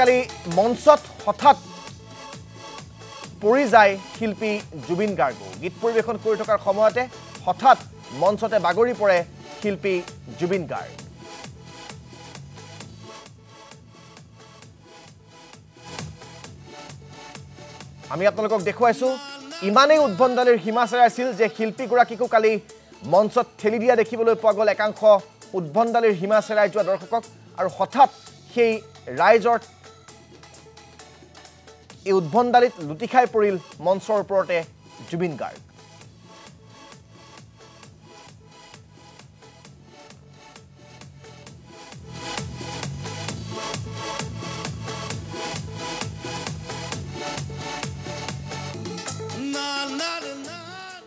কালি মঞ্চত হঠাৎ পৰি যায় শিল্পী জুবিন গাৰ্গো গীত পৰিৱেশন কৰি থকাৰ সময়তে হঠাৎ মঞ্চতে বাগৰি পৰে শিল্পী জুবিন গাৰ্গ। আমি আপোনালোকক দেখুৱাইছোঁ ইমানেই উদ্ভণ্ডালিৰ সীমা চেৰাইছিল যে শিল্পীগৰাকীকো কালি মঞ্চত ঠেলি দিয়া দেখিবলৈ পোৱা গ'ল একাংশ উদ্ভণ্ডালিৰ সীমা চেৰাই যোৱা দৰ্শকক আৰু হঠাৎ সেই ৰাইজৰ এই উদ্ভণ্ডালিত লুটি খাই পৰিল মঞ্চৰ ওপৰতে জুবিন গাৰ্গ।